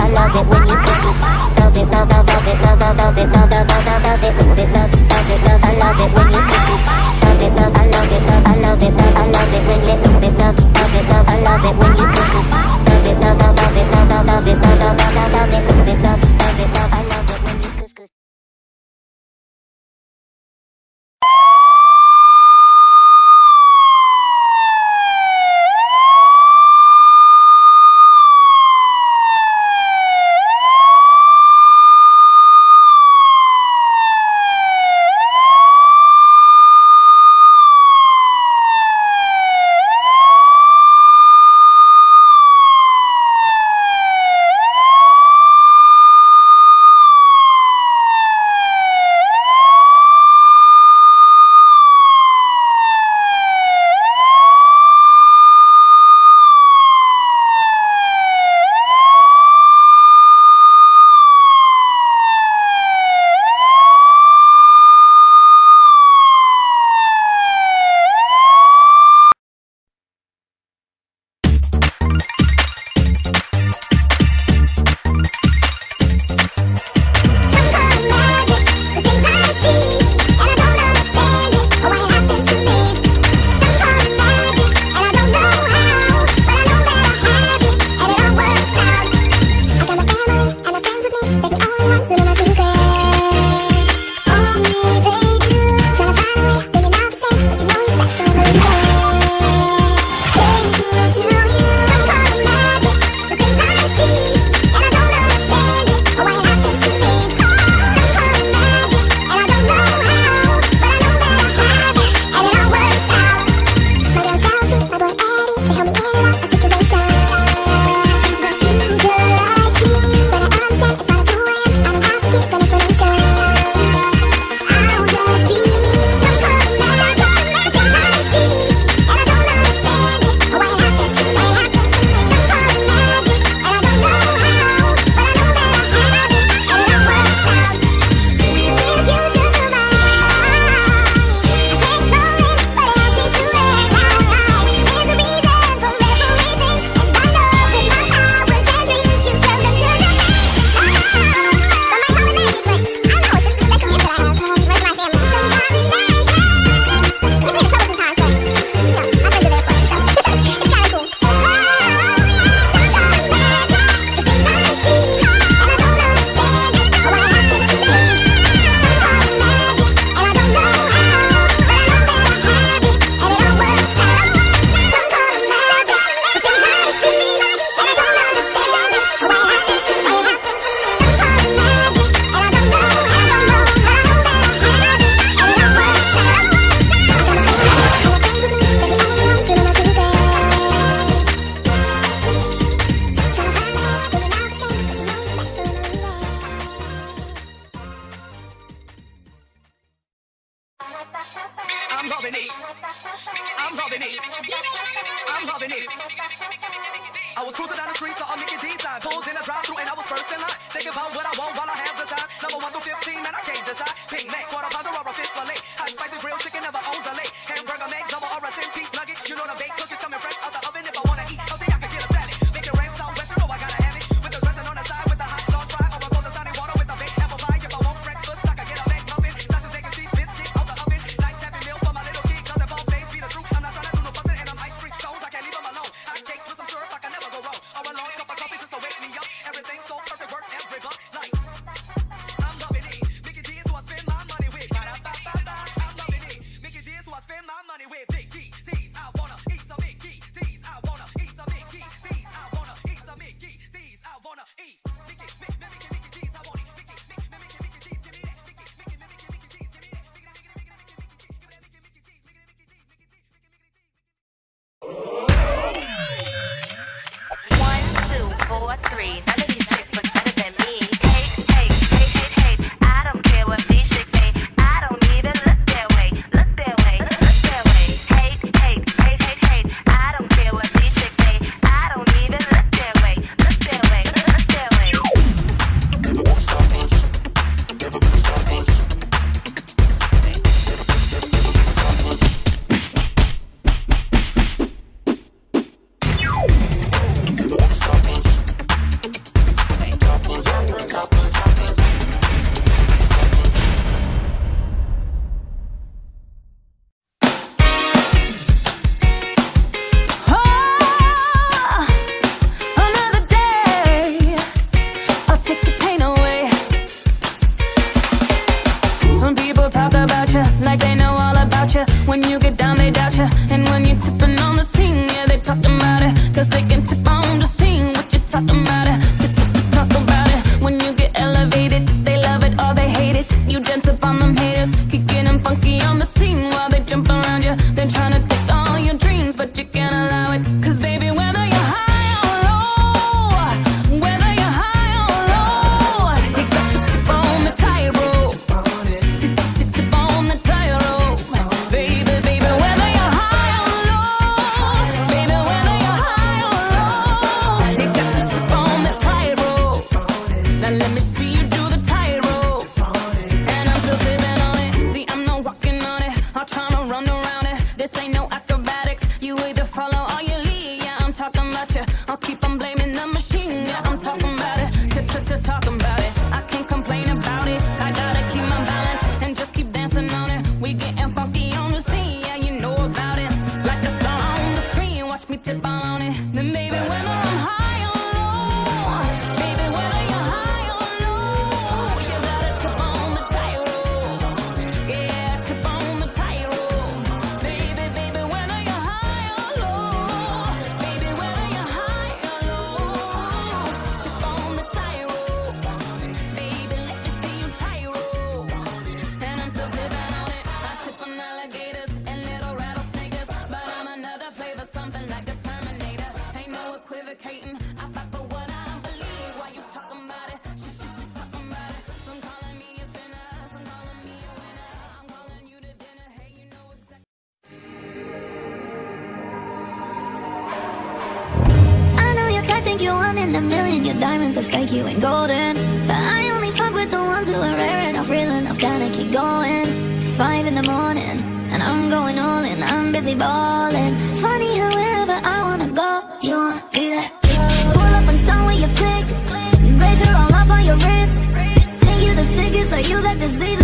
I love it when you put it. Love it, love, love, love it, love, love, love it, love, love, love, love, love it. Love it, love, love it, love. I love it when you put it. Love it, love, I love it, love, I love it, love, I love it it. Love I was cruising down the street, so I'm making these signs. Pulled in a drive through and I was first in line. Thinking about what I want while I have the time. Number one through 15, man, I can't decide. Pink neck, quarter tip on it. Then baby, type, you're one in a million. Your diamonds are fake, you ain't golden. But I only fuck with the ones who are rare enough, real enough, gotta keep going. It's five in the morning, and I'm going all in. I'm busy balling. Funny how wherever I wanna go, you wanna be that girl. Pull up and start with your click. Glacier all up on your wrist. Think you the sickest, or you got disease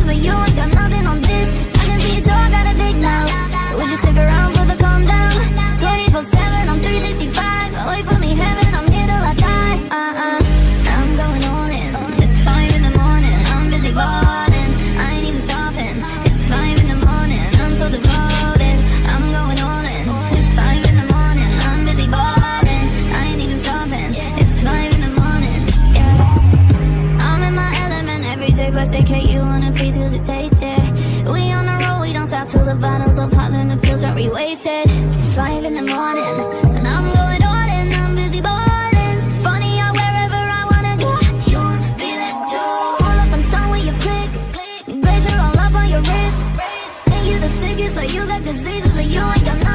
they persecute you on a piece cause it tasted We on the road, we don't stop till the bottles all pop and the pills are re-wasted. It's five in the morning, and I'm going all in, I'm busy balling Funny how wherever I wanna go, you wanna be there too. Pull up and stone with your click, click, glacier all up on your wrist. Think you the sickest, or you got diseases, but you ain't got